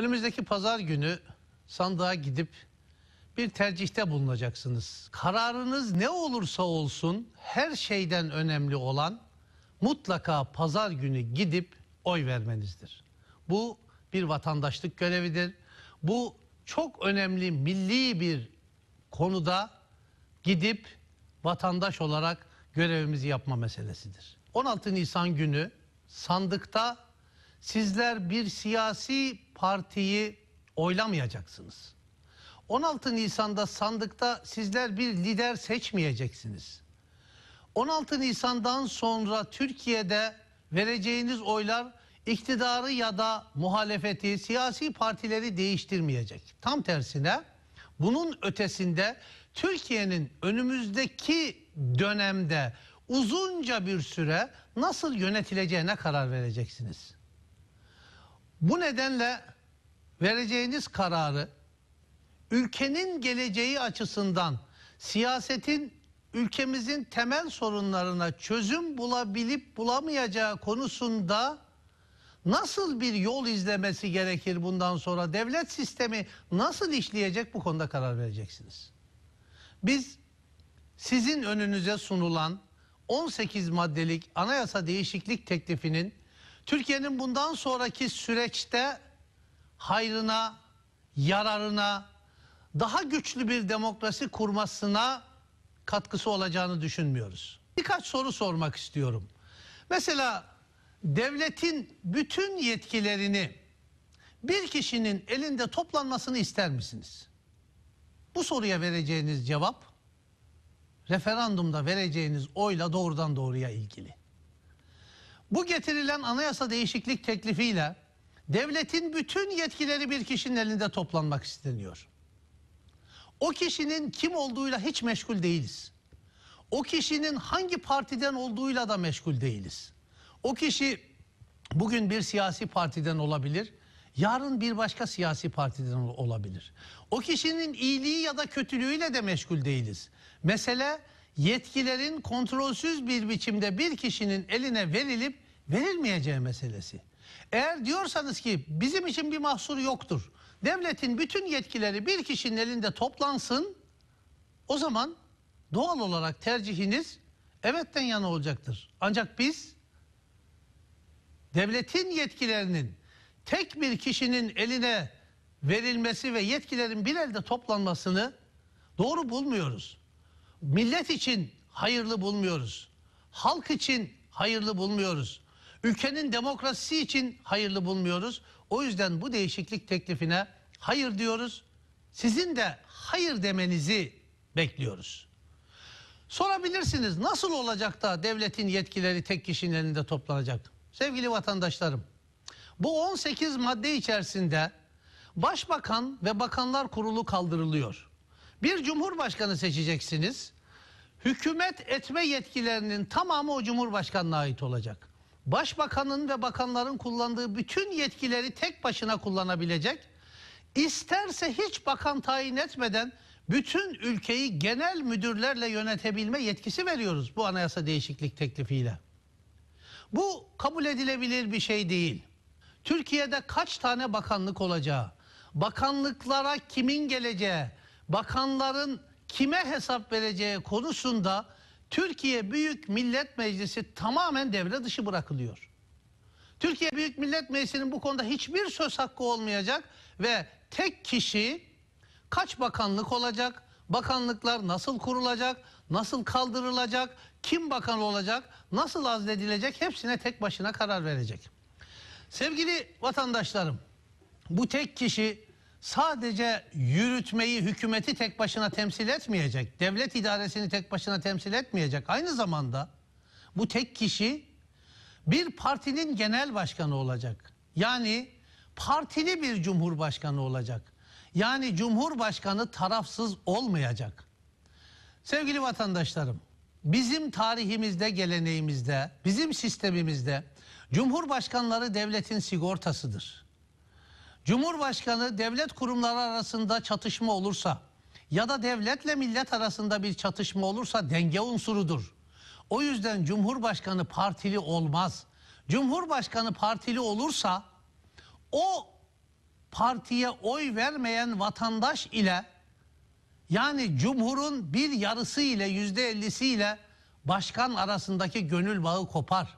Önümüzdeki pazar günü sandığa gidip bir tercihte bulunacaksınız. Kararınız ne olursa olsun her şeyden önemli olan mutlaka pazar günü gidip oy vermenizdir. Bu bir vatandaşlık görevidir. Bu çok önemli milli bir konuda gidip vatandaş olarak görevimizi yapma meselesidir. 16 Nisan günü sandıkta sizler bir siyasi partiyi oylamayacaksınız. 16 Nisan'da sandıkta sizler bir lider seçmeyeceksiniz. 16 Nisan'dan sonra Türkiye'de vereceğiniz oylar iktidarı ya da muhalefeti, siyasi partileri değiştirmeyecek. Tam tersine bunun ötesinde Türkiye'nin önümüzdeki dönemde uzunca bir süre nasıl yönetileceğine karar vereceksiniz. Bu nedenle vereceğiniz kararı ülkenin geleceği açısından siyasetin ülkemizin temel sorunlarına çözüm bulabilip bulamayacağı konusunda nasıl bir yol izlemesi gerekir bundan sonra devlet sistemi nasıl işleyecek bu konuda karar vereceksiniz. Biz sizin önünüze sunulan 18 maddelik anayasa değişiklik teklifinin Türkiye'nin bundan sonraki süreçte hayrına, yararına, daha güçlü bir demokrasi kurmasına katkısı olacağını düşünmüyoruz. Birkaç soru sormak istiyorum. Mesela devletin bütün yetkilerini bir kişinin elinde toplanmasını ister misiniz? Bu soruya vereceğiniz cevap referandumda vereceğiniz oyla doğrudan doğruya ilgili. Bu getirilen anayasa değişiklik teklifiyle devletin bütün yetkileri bir kişinin elinde toplanmak isteniyor. O kişinin kim olduğuyla hiç meşgul değiliz. O kişinin hangi partiden olduğuyla da meşgul değiliz. O kişi bugün bir siyasi partiden olabilir, yarın bir başka siyasi partiden olabilir. O kişinin iyiliği ya da kötülüğüyle de meşgul değiliz. Mesele yetkilerin kontrolsüz bir biçimde bir kişinin eline verilip verilmeyeceği meselesi. Eğer diyorsanız ki bizim için bir mahsur yoktur. Devletin bütün yetkileri bir kişinin elinde toplansın. O zaman doğal olarak tercihiniz evetten yana olacaktır. Ancak biz devletin yetkilerinin tek bir kişinin eline verilmesi ve yetkilerin bir elde toplanmasını doğru bulmuyoruz. Millet için hayırlı bulmuyoruz. Halk için hayırlı bulmuyoruz. Ülkenin demokrasisi için hayırlı bulmuyoruz. O yüzden bu değişiklik teklifine hayır diyoruz. Sizin de hayır demenizi bekliyoruz. Sorabilirsiniz nasıl olacak da devletin yetkileri tek kişinin elinde toplanacak? Sevgili vatandaşlarım, bu 18 madde içerisinde Başbakan ve Bakanlar Kurulu kaldırılıyor. Bir cumhurbaşkanı seçeceksiniz. Hükümet etme yetkilerinin tamamı o cumhurbaşkanına ait olacak. Başbakanın ve bakanların kullandığı bütün yetkileri tek başına kullanabilecek. İsterse hiç bakan tayin etmeden bütün ülkeyi genel müdürlerle yönetebilme yetkisi veriyoruz bu anayasa değişiklik teklifiyle. Bu kabul edilebilir bir şey değil. Türkiye'de kaç tane bakanlık olacağı, bakanlıklara kimin geleceği, bakanların kime hesap vereceği konusunda Türkiye Büyük Millet Meclisi tamamen devre dışı bırakılıyor. Türkiye Büyük Millet Meclisi'nin bu konuda hiçbir söz hakkı olmayacak ve tek kişi kaç bakanlık olacak, bakanlıklar nasıl kurulacak, nasıl kaldırılacak, kim bakan olacak, nasıl azledilecek hepsine tek başına karar verecek. Sevgili vatandaşlarım, bu tek kişi sadece yürütmeyi, hükümeti tek başına temsil etmeyecek, devlet idaresini tek başına temsil etmeyecek. Aynı zamanda bu tek kişi bir partinin genel başkanı olacak. Yani partili bir cumhurbaşkanı olacak. Yani cumhurbaşkanı tarafsız olmayacak. Sevgili vatandaşlarım, bizim tarihimizde, geleneğimizde, bizim sistemimizde cumhurbaşkanları devletin sigortasıdır. Cumhurbaşkanı devlet kurumları arasında çatışma olursa ya da devletle millet arasında bir çatışma olursa denge unsurudur. O yüzden Cumhurbaşkanı partili olmaz. Cumhurbaşkanı partili olursa o partiye oy vermeyen vatandaş ile yani cumhurun bir yarısı ile yüzde ellisi ile başkan arasındaki gönül bağı kopar.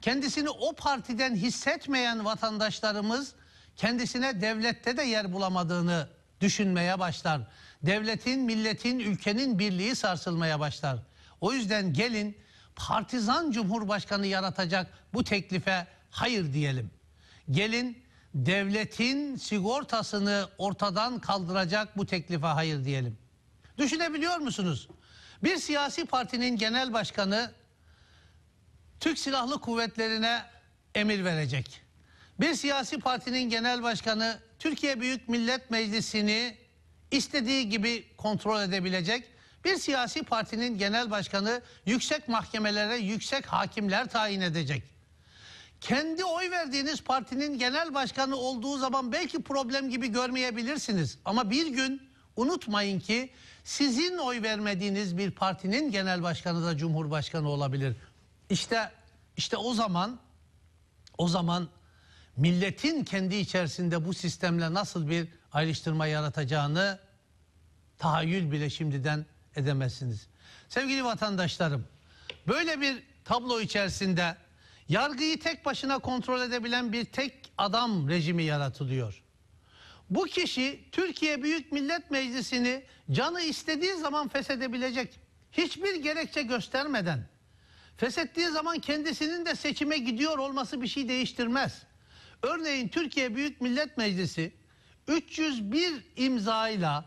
Kendisini o partiden hissetmeyen vatandaşlarımız kendisine devlette de yer bulamadığını düşünmeye başlar. Devletin, milletin, ülkenin birliği sarsılmaya başlar. O yüzden gelin partizan cumhurbaşkanı yaratacak bu teklife hayır diyelim. Gelin devletin sigortasını ortadan kaldıracak bu teklife hayır diyelim. Düşünebiliyor musunuz? Bir siyasi partinin genel başkanı Türk Silahlı Kuvvetlerine emir verecek. Bir siyasi partinin genel başkanı Türkiye Büyük Millet Meclisi'ni istediği gibi kontrol edebilecek. Bir siyasi partinin genel başkanı yüksek mahkemelere yüksek hakimler tayin edecek. Kendi oy verdiğiniz partinin genel başkanı olduğu zaman belki problem gibi görmeyebilirsiniz. Ama bir gün unutmayın ki sizin oy vermediğiniz bir partinin genel başkanı da cumhurbaşkanı olabilir. İşte işte o zaman o zaman milletin kendi içerisinde bu sistemle nasıl bir ayrıştırma yaratacağını tahayyül bile şimdiden edemezsiniz. Sevgili vatandaşlarım, böyle bir tablo içerisinde yargıyı tek başına kontrol edebilen bir tek adam rejimi yaratılıyor. Bu kişi Türkiye Büyük Millet Meclisi'ni canı istediği zaman feshedebilecek. Hiçbir gerekçe göstermeden. Feshettiği zaman kendisinin de seçime gidiyor olması bir şey değiştirmez. Örneğin Türkiye Büyük Millet Meclisi 301 imzayla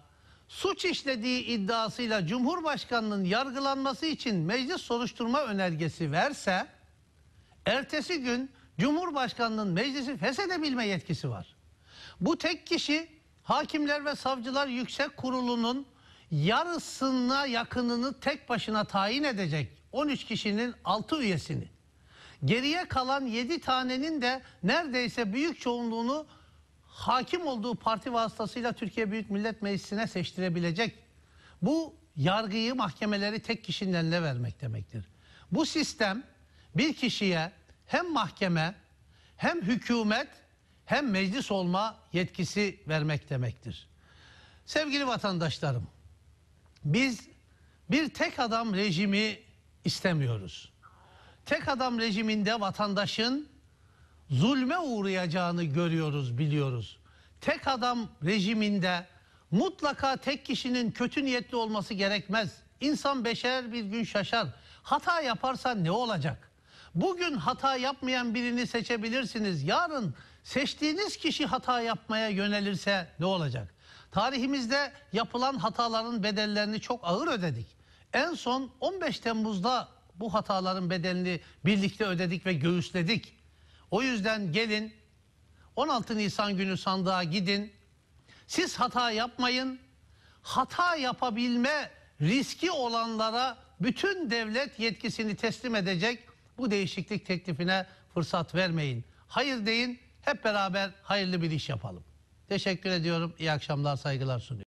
suç işlediği iddiasıyla Cumhurbaşkanının yargılanması için meclis soruşturma önergesi verse ertesi gün Cumhurbaşkanının meclisi feshedebilme yetkisi var. Bu tek kişi Hakimler ve Savcılar Yüksek Kurulu'nun yarısına yakınını tek başına tayin edecek 13 kişinin 6 üyesini. Geriye kalan 7 tanenin de neredeyse büyük çoğunluğunu hakim olduğu parti vasıtasıyla Türkiye Büyük Millet Meclisi'ne seçtirebilecek. Bu yargıyı mahkemeleri tek kişinin eline vermek demektir. Bu sistem bir kişiye hem mahkeme hem hükümet hem meclis olma yetkisi vermek demektir. Sevgili vatandaşlarım, biz bir tek adam rejimi istemiyoruz. Tek adam rejiminde vatandaşın zulme uğrayacağını görüyoruz, biliyoruz. Tek adam rejiminde mutlaka tek kişinin kötü niyetli olması gerekmez. İnsan beşer bir gün şaşar. Hata yaparsa ne olacak? Bugün hata yapmayan birini seçebilirsiniz. Yarın seçtiğiniz kişi hata yapmaya yönelirse ne olacak? Tarihimizde yapılan hataların bedellerini çok ağır ödedik. En son 15 Temmuz'da bu hataların bedelini birlikte ödedik ve göğüsledik. O yüzden gelin 16 Nisan günü sandığa gidin. Siz hata yapmayın. Hata yapabilme riski olanlara bütün devlet yetkisini teslim edecek bu değişiklik teklifine fırsat vermeyin. Hayır deyin. Hep beraber hayırlı bir iş yapalım. Teşekkür ediyorum. İyi akşamlar, saygılar sunuyorum.